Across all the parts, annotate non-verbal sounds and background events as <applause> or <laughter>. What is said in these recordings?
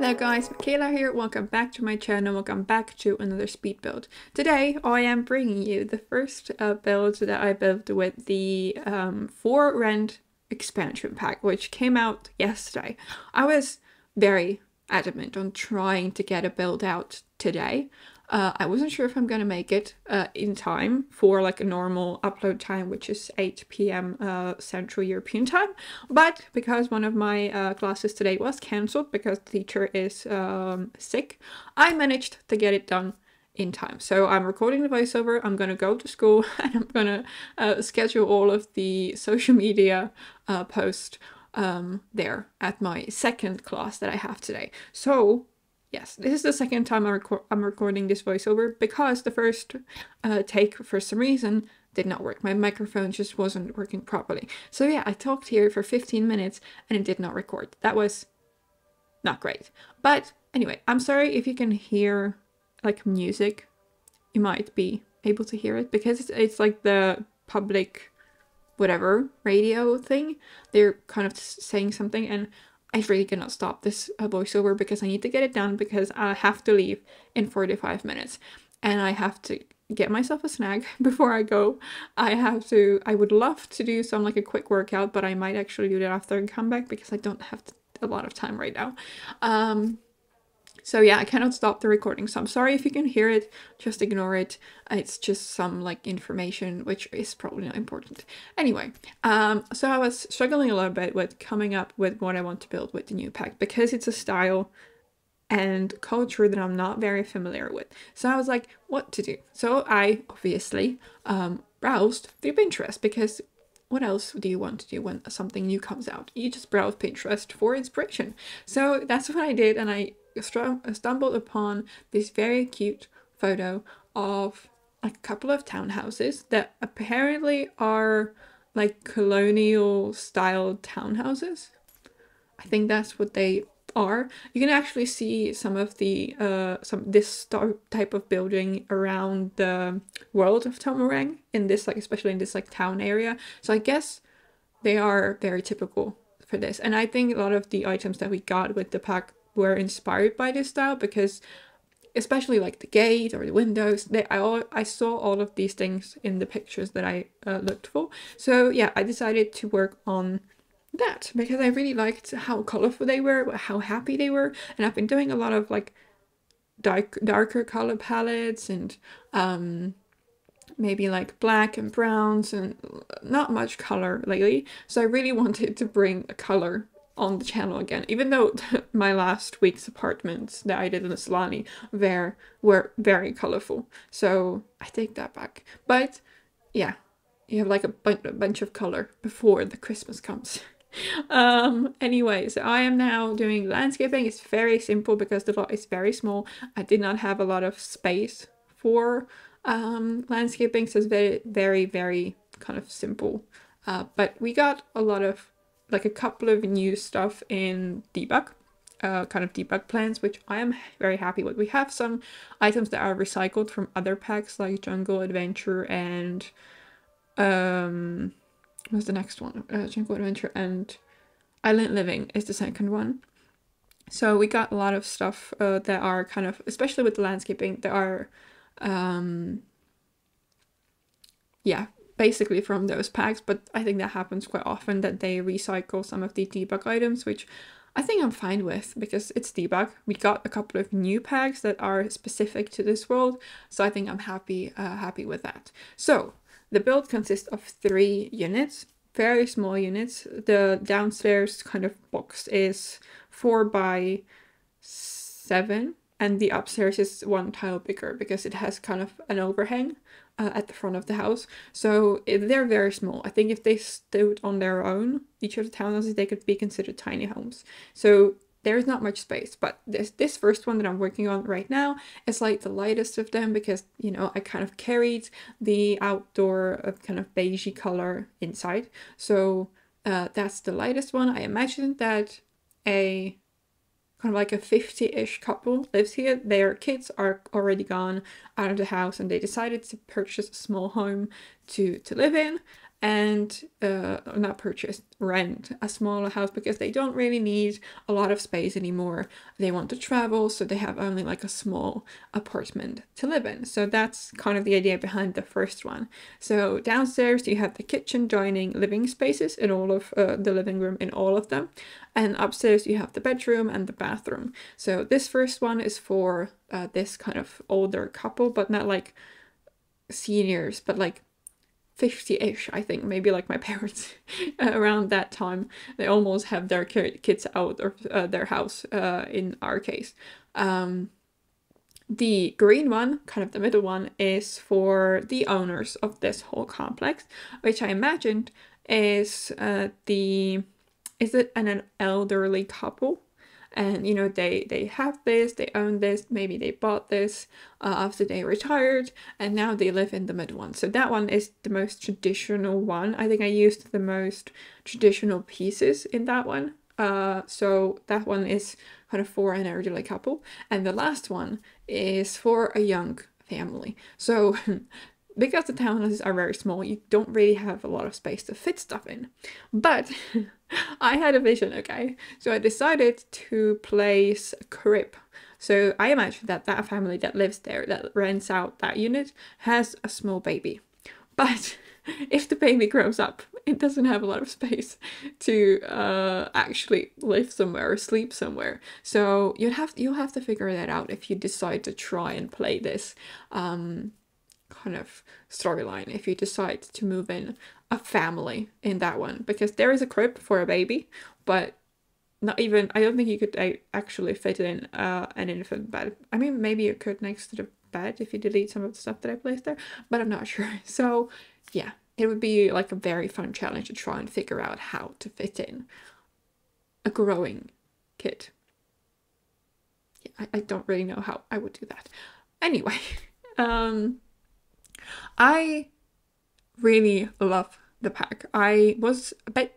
Hello guys, Michaela here, welcome back to my channel, welcome back to another speed build. Today I am bringing you the first uh, build that I built with the um, For Rent expansion pack, which came out yesterday. I was very adamant on trying to get a build out today, uh, I wasn't sure if I'm gonna make it uh, in time for like a normal upload time, which is 8 p.m. Uh, Central European time. But because one of my uh, classes today was cancelled because the teacher is um, sick, I managed to get it done in time. So I'm recording the voiceover, I'm gonna go to school, <laughs> and I'm gonna uh, schedule all of the social media uh, post um, there at my second class that I have today. So Yes, this is the second time I'm, reco I'm recording this voiceover because the first uh, take, for some reason, did not work. My microphone just wasn't working properly. So yeah, I talked here for 15 minutes and it did not record. That was not great. But anyway, I'm sorry if you can hear like music. You might be able to hear it because it's, it's like the public whatever radio thing. They're kind of saying something and I really cannot stop this uh, voiceover because I need to get it done because I have to leave in 45 minutes and I have to get myself a snack <laughs> before I go. I have to, I would love to do some like a quick workout, but I might actually do that after and come back because I don't have a lot of time right now. Um, so yeah, I cannot stop the recording. So I'm sorry if you can hear it, just ignore it. It's just some like information, which is probably not important. Anyway, um, so I was struggling a little bit with coming up with what I want to build with the new pack because it's a style and culture that I'm not very familiar with. So I was like, what to do? So I obviously um, browsed through Pinterest because what else do you want to do when something new comes out? You just browse Pinterest for inspiration. So that's what I did and I stumbled upon this very cute photo of a couple of townhouses that apparently are like colonial style townhouses. I think that's what they are. You can actually see some of the uh some this type of building around the world of Tomarang in this like especially in this like town area. So I guess they are very typical for this. And I think a lot of the items that we got with the pack were inspired by this style because especially like the gate or the windows they I, all, I saw all of these things in the pictures that I uh, looked for. So yeah I decided to work on that because I really liked how colorful they were how happy they were and I've been doing a lot of like dark darker color palettes and um maybe like black and browns and not much color lately. So I really <laughs> wanted to bring a color on the channel again, even though <laughs> my last week's apartments that I did in Sulani were, were very colorful. So I take that back. But yeah, you have like a, bu a bunch of color before the Christmas comes. <laughs> um anyway so i am now doing landscaping it's very simple because the lot is very small i did not have a lot of space for um landscaping so it's very very very kind of simple uh but we got a lot of like a couple of new stuff in debug uh, kind of debug plans, which I am very happy with. We have some items that are recycled from other packs like Jungle Adventure and um, what's the next one? Uh, Jungle Adventure and Island Living is the second one. So we got a lot of stuff uh, that are kind of, especially with the landscaping, that are, um, yeah, basically from those packs, but I think that happens quite often that they recycle some of the debug items, which I think I'm fine with because it's debug. We got a couple of new packs that are specific to this world, so I think I'm happy uh, happy with that. So the build consists of three units, very small units. The downstairs kind of box is four by seven, and the upstairs is one tile bigger because it has kind of an overhang uh, at the front of the house. So they're very small. I think if they stood on their own, each of the townhouses, they could be considered tiny homes. So there's not much space, but this this first one that I'm working on right now is like the lightest of them because you know I kind of carried the outdoor uh, kind of beigey color inside. So uh, that's the lightest one. I imagine that a kind of like a 50-ish couple lives here. Their kids are already gone out of the house and they decided to purchase a small home to, to live in. And uh, not purchase, rent a smaller house because they don't really need a lot of space anymore. They want to travel, so they have only like a small apartment to live in. So that's kind of the idea behind the first one. So downstairs you have the kitchen, dining, living spaces in all of uh, the living room in all of them, and upstairs you have the bedroom and the bathroom. So this first one is for uh, this kind of older couple, but not like seniors, but like 50-ish i think maybe like my <laughs> parents around that time they almost have their kids out of uh, their house uh, in our case. Um, the green one kind of the middle one is for the owners of this whole complex which i imagined is uh, the is it an, an elderly couple and you know they they have this they own this maybe they bought this uh, after they retired and now they live in the mid one so that one is the most traditional one. I think i used the most traditional pieces in that one. Uh, so that one is kind of for an elderly couple. And the last one is for a young family. So <laughs> because the townhouses are very small, you don't really have a lot of space to fit stuff in. But <laughs> I had a vision, okay? So I decided to place a crib. So I imagine that that family that lives there, that rents out that unit, has a small baby. But <laughs> if the baby grows up, it doesn't have a lot of space to uh, actually live somewhere or sleep somewhere. So you'll have you'll have to figure that out if you decide to try and play this um, kind of storyline if you decide to move in a family in that one because there is a crib for a baby but not even i don't think you could actually fit in uh, an infant bed. I mean maybe you could next to the bed if you delete some of the stuff that i placed there but i'm not <laughs> sure. So yeah it would be like a very fun challenge to try and figure out how to fit in a growing kid. Yeah, I, I don't really know how i would do that. Anyway <laughs> um I really love the pack. I was a bit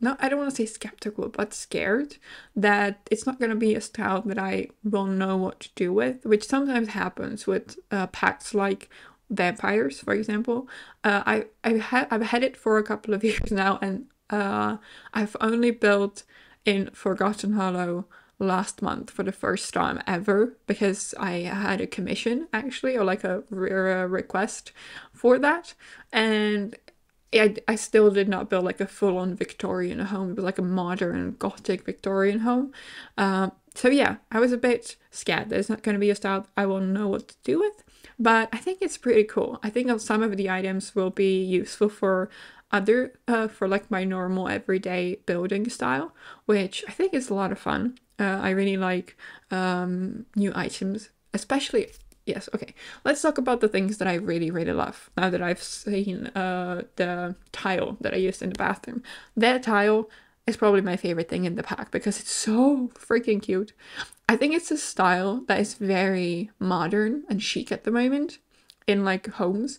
no, I don't want to say skeptical, but scared that it's not going to be a style that I will know what to do with, which sometimes happens with uh, packs like vampires, for example. Uh, I I've had I've had it for a couple of <laughs> years now, and uh, I've only built in Forgotten Hollow last month for the first time ever because I had a commission actually or like a, a request for that. And I, I still did not build like a full-on Victorian home. It was like a modern gothic Victorian home. Um, so yeah I was a bit scared there's not going to be a style I will know what to do with. But I think it's pretty cool. I think some of the items will be useful for other uh, for like my normal everyday building style which I think is a lot of fun uh, I really like um, new items, especially. Yes, okay. Let's talk about the things that I really, really love now that I've seen uh, the tile that I used in the bathroom. That tile is probably my favorite thing in the pack because it's so freaking cute. I think it's a style that is very modern and chic at the moment in like homes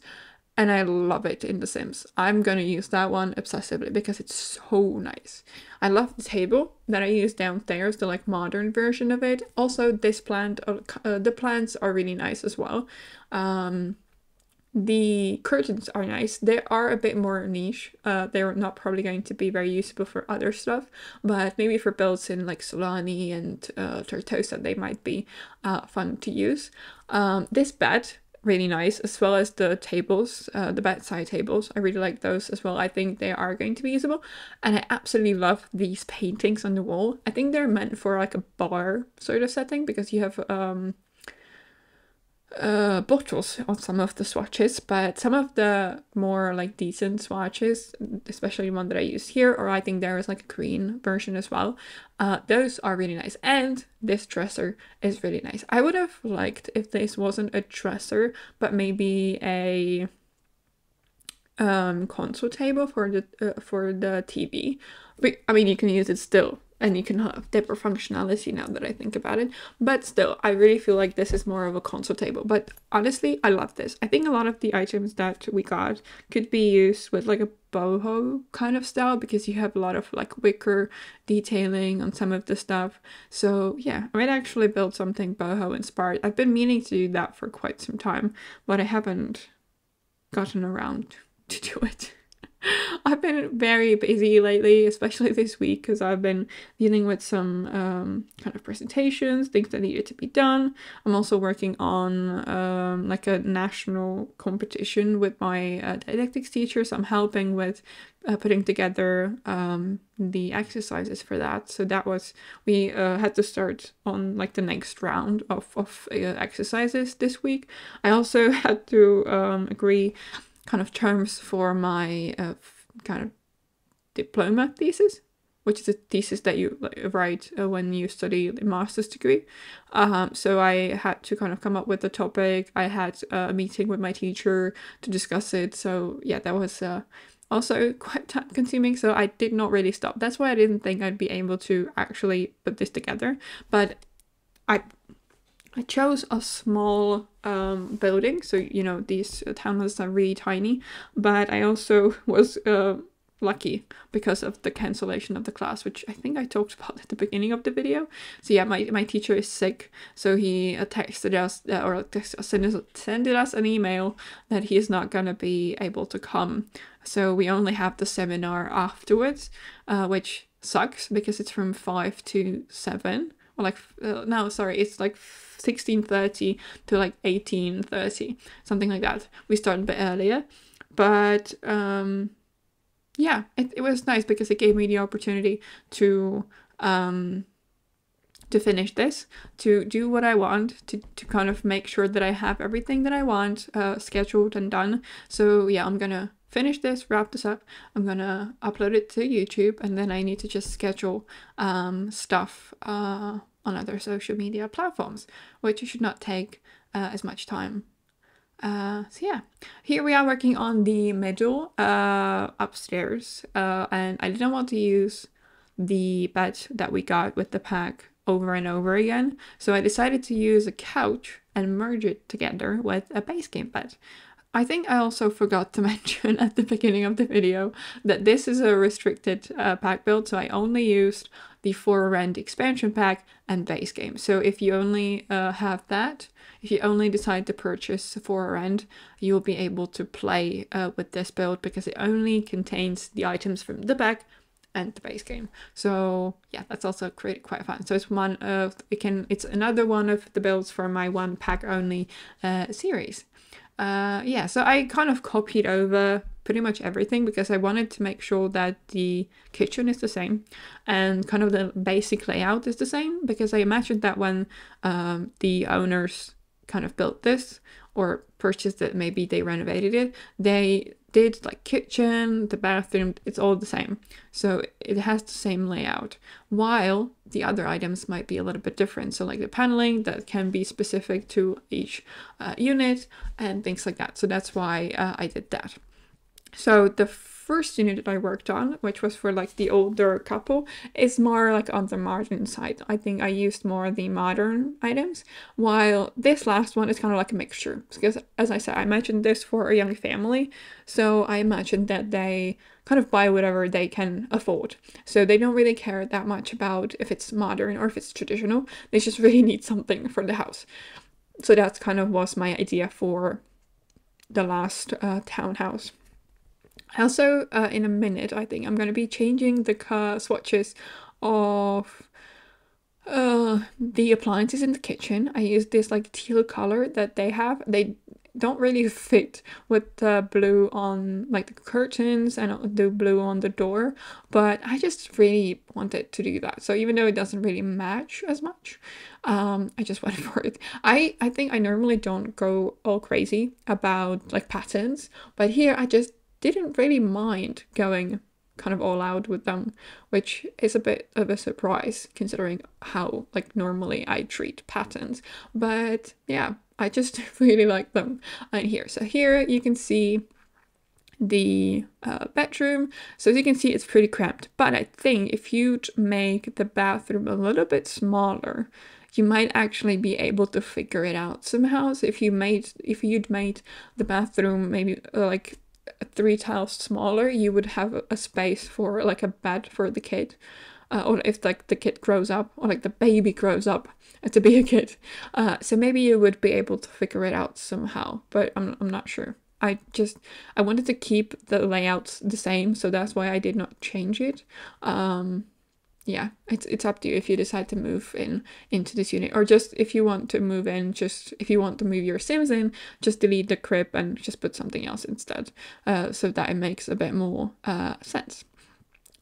and I love it in The Sims. I'm gonna use that one obsessively because it's so nice. I love the table that I use downstairs, the like modern version of it. Also, this plant, uh, uh, the plants are really nice as well. Um, the curtains are nice. They are a bit more niche. Uh, they're not probably going to be very useful for other stuff, but maybe for builds in like Sulani and uh, Tartosa, they might be uh, fun to use. Um, this bed really nice, as well as the tables, uh, the bedside tables. I really like those as well. I think they are going to be usable. And I absolutely love these paintings on the wall. I think they're meant for like a bar sort of setting because you have um, uh, bottles on some of the swatches, but some of the more like decent swatches, especially one that I use here, or I think there is like a green version as well, uh, those are really nice. And this dresser is really nice. I would have liked if this wasn't a dresser, but maybe a um console table for the uh, for the TV. But I mean, you can use it still and you can have deeper functionality now that I think about it. But still, I really feel like this is more of a console table. But honestly, I love this. I think a lot of the items that we got could be used with like a boho kind of style because you have a lot of like wicker detailing on some of the stuff. So yeah, I might actually build something boho inspired. I've been meaning to do that for quite some time, but I haven't gotten around <laughs> to do it. <laughs> I've been very busy lately, especially this week, because I've been dealing with some um, kind of presentations, things that needed to be done. I'm also working on um, like a national competition with my uh, didactics teacher, so I'm helping with uh, putting together um, the exercises for that. So that was we uh, had to start on like the next round of of uh, exercises this week. I also <laughs> had to um, agree kind of terms for my uh, kind of diploma thesis, which is a thesis that you write uh, when you study the master's degree. Um, so I had to kind of come up with the topic. I had uh, a meeting with my teacher to discuss it. So yeah, that was uh, also quite time consuming. So I did not really stop. That's why I didn't think I'd be able to actually put this together. But I I chose a small um, building, so you know these townhouses are really tiny. But I also <laughs> was uh, lucky because of the cancellation of the class, which I think I talked <laughs> about at the beginning of the video. So yeah, my, my teacher is sick, so he texted us uh, or text, sent, us, sent us an email that he is not gonna be able to come. So we only have the seminar afterwards, uh, which sucks because it's from five to seven or like uh, no sorry it's like 1630 to like 1830 something like that. We started a bit earlier but um yeah it, it was nice because it gave me the opportunity to um to finish this to do what i want to, to kind of make sure that i have everything that i want uh, scheduled and done. So yeah i'm gonna finish this wrap this up i'm gonna upload it to youtube and then i need to just schedule um, stuff uh, on other social media platforms, which should not take uh, as much time. Uh, so yeah, here we are working on the middle uh, upstairs, uh, and I didn't want to use the bed that we got with the pack over and over again, so I decided to use a couch and merge it together with a base game bed. I think I also forgot to <laughs> mention at the beginning of the video that this is a restricted uh, pack build, so I only used the for rent expansion pack and base game. So if you only uh, have that, if you only decide to purchase for rent, you'll be able to play uh, with this build because it only contains the items from the pack and the base game. So yeah, that's also quite quite fun. So it's one of it can it's another one of the builds for my one pack only uh, series. Uh, yeah, so I kind of copied over pretty much everything because I wanted to make sure that the kitchen is the same and kind of the basic layout is the same because I imagined that when um, the owners kind of built this or purchased it, maybe they renovated it, they did like kitchen, the bathroom, it's all the same. So it has the same layout, while the other items might be a little bit different. So like the paneling that can be specific to each uh, unit and things like that. So that's why uh, I did that. So the first unit that I worked on, which was for like the older couple, is more like on the modern side. I think I used more the modern items, while this last one is kind of like a mixture. Because as I said, I mentioned this for a young family, so I imagined that they kind of buy whatever they can afford. So they don't really care that much about if it's modern or if it's traditional. They just <laughs> really need something for the house. So that's kind of was my idea for the last uh, townhouse. Also, uh, in a minute, I think I'm going to be changing the car swatches of uh, the appliances in the kitchen. I use this like teal color that they have. They don't really fit with the blue on like the curtains and the blue on the door but i just really wanted to do that so even though it doesn't really match as much um i just <laughs> went for it i i think i normally don't go all crazy about like patterns but here i just didn't really mind going kind of all out with them, which is a bit of a surprise considering how like normally I treat patterns. But yeah, I just <laughs> really like them And here. So here you can see the uh, bedroom. So as you can see, it's pretty cramped. But I think if you'd make the bathroom a little bit smaller, you might actually be able to figure it out somehow. So if you made, if you'd made the bathroom maybe uh, like three tiles smaller, you would have a space for like a bed for the kid. Uh, or if like the kid grows up or like the baby grows up <laughs> to be a kid uh, so maybe you would be able to figure it out somehow but I'm, I'm not sure I just I wanted to keep the layouts the same, so that's why I did not change it. Um, yeah, it's it's up to you if you decide to move in into this unit, or just if you want to move in, just if you want to move your Sims in, just delete the crib and just put something else instead, uh, so that it makes a bit more uh, sense.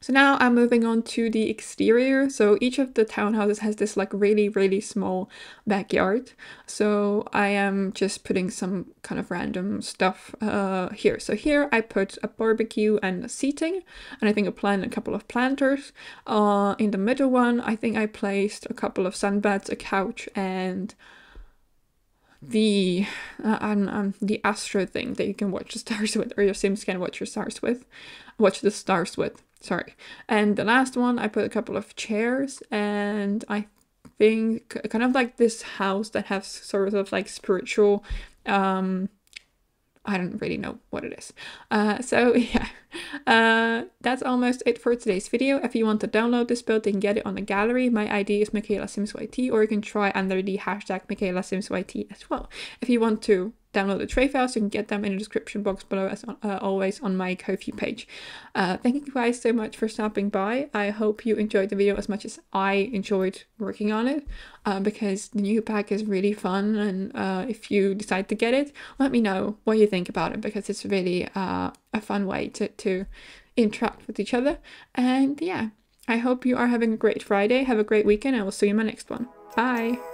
So now I'm moving on to the exterior. So each of the townhouses has this like really, really small backyard. So I am just putting some kind of random stuff uh, here. So here I put a barbecue and a seating, and I think I planted a couple of planters. Uh, in the middle one, I think I placed a couple of sunbeds, a couch, and the uh, um, um, the astro thing that you can watch the stars <laughs> with, or your Sims can watch your stars with, watch the stars with sorry. And the last one, I put a couple of chairs and I think kind of like this house that has sort of like spiritual um I don't really know what it is. Uh, so <laughs> yeah, uh, that's almost it for today's video. If you want to download this build, you can get it on the gallery. My ID is Michaela Sims YT, or you can try under the hashtag Michaela Sims YT as well. If you want to download the tray files. You can get them in the description box below, as uh, always, on my Ko-fi page. Uh, thank you guys so much for stopping by. I hope you enjoyed the video as much as I enjoyed working on it, uh, because the new pack is really fun. And uh, if you decide to get it, let me know what you think about it, because it's really uh, a fun way to, to interact with each other. And yeah, I hope you are having a great Friday. Have a great weekend. I will see you in my next one. Bye.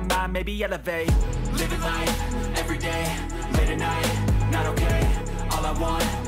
mind, maybe elevate. Living life, every day, late at night, not okay. All I want,